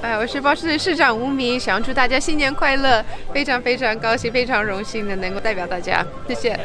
哎，我是包市市长吴明，想要祝大家新年快乐，非常非常高兴，非常荣幸的能够代表大家，谢谢。